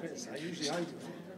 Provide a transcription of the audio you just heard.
I Usually I do.